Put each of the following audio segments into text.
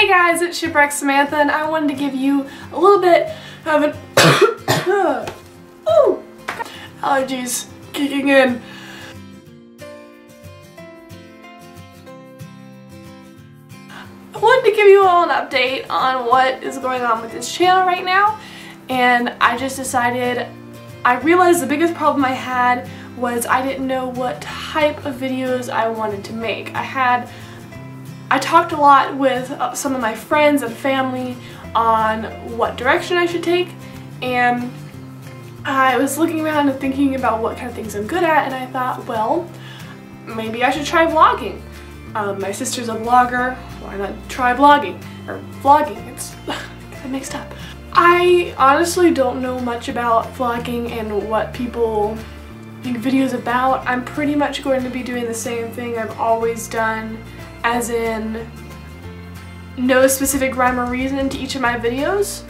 Hey guys, it's Shipwreck Samantha and I wanted to give you a little bit of an Ooh, allergies kicking in. I wanted to give you all an update on what is going on with this channel right now and I just decided I realized the biggest problem I had was I didn't know what type of videos I wanted to make. I had I talked a lot with uh, some of my friends and family on what direction I should take and I was looking around and thinking about what kind of things I'm good at and I thought, well, maybe I should try vlogging. Um, my sister's a vlogger, why not try vlogging? Or vlogging, it's kind mixed up. I honestly don't know much about vlogging and what people make videos about. I'm pretty much going to be doing the same thing I've always done as in no specific rhyme or reason to each of my videos,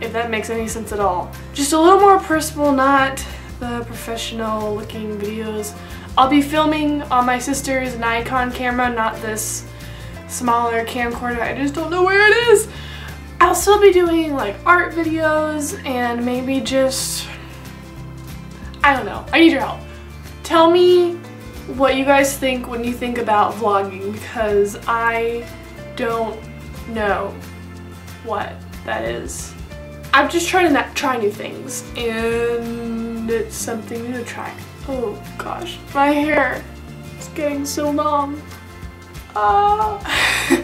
if that makes any sense at all. Just a little more personal, not the professional looking videos. I'll be filming on my sister's Nikon camera, not this smaller camcorder. I just don't know where it is. I'll still be doing like art videos and maybe just, I don't know, I need your help. Tell me what you guys think when you think about vlogging because I don't know what that is. I'm just trying to try new things and it's something new to try. Oh gosh, my hair is getting so long. Uh,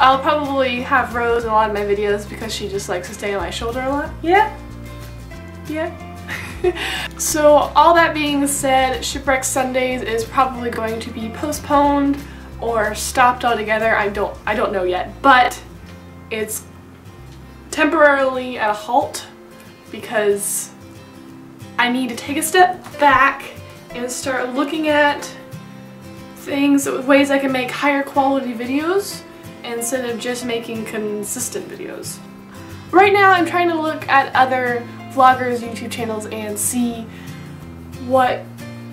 I'll probably have Rose in a lot of my videos because she just likes to stay on my shoulder a lot. Yeah? Yeah? so all that being said, Shipwreck Sundays is probably going to be postponed or stopped altogether. I don't I don't know yet, but it's temporarily at a halt because I need to take a step back and start looking at things, ways I can make higher quality videos instead of just making consistent videos. Right now I'm trying to look at other vloggers YouTube channels and see what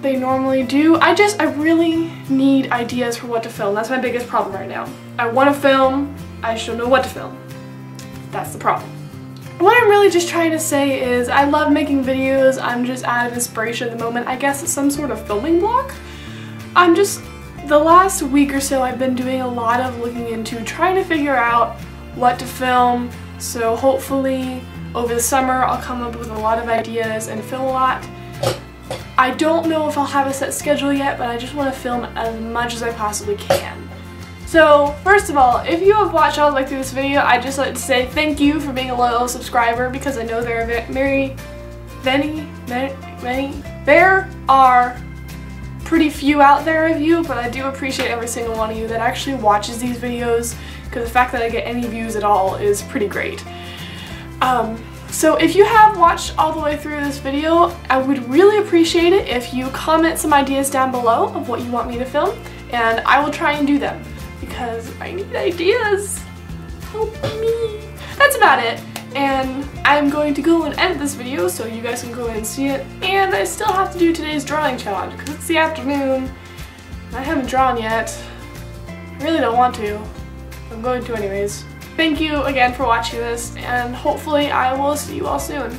they normally do. I just, I really need ideas for what to film. That's my biggest problem right now. I want to film, I just don't know what to film. That's the problem. What I'm really just trying to say is I love making videos, I'm just out of inspiration at the moment. I guess it's some sort of filming block. I'm just, the last week or so I've been doing a lot of looking into trying to figure out what to film, so hopefully over the summer, I'll come up with a lot of ideas and film a lot. I don't know if I'll have a set schedule yet, but I just want to film as much as I possibly can. So, first of all, if you have watched all the way through this video, I'd just like to say thank you for being a loyal subscriber because I know there are very, many, many, many, there are pretty few out there of you, but I do appreciate every single one of you that actually watches these videos because the fact that I get any views at all is pretty great. Um, so if you have watched all the way through this video, I would really appreciate it if you comment some ideas down below of what you want me to film, and I will try and do them, because I need ideas. Help me. That's about it, and I'm going to go and edit this video so you guys can go and see it, and I still have to do today's drawing challenge, because it's the afternoon, I haven't drawn yet. I really don't want to. I'm going to anyways. Thank you again for watching this, and hopefully I will see you all soon.